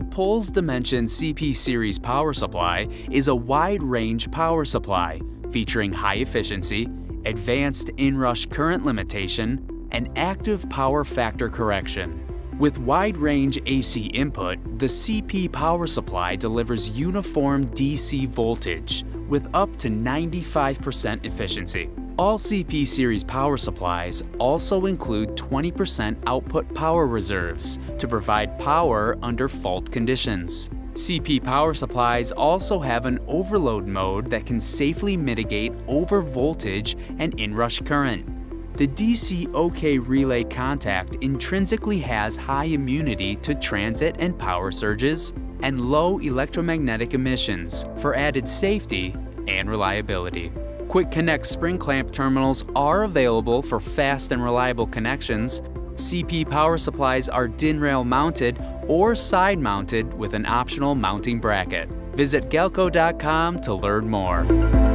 PULS Dimension CP Series power supply is a wide-range power supply featuring high efficiency, advanced inrush current limitation, and active power factor correction. With wide-range AC input, the CP power supply delivers uniform DC voltage with up to 95% efficiency. All CP series power supplies also include 20% output power reserves to provide power under fault conditions. CP power supplies also have an overload mode that can safely mitigate overvoltage and inrush current. The DC OK relay contact intrinsically has high immunity to transit and power surges and low electromagnetic emissions for added safety and reliability. Quick Connect spring clamp terminals are available for fast and reliable connections. CP power supplies are DIN rail mounted or side mounted with an optional mounting bracket. Visit galco.com to learn more.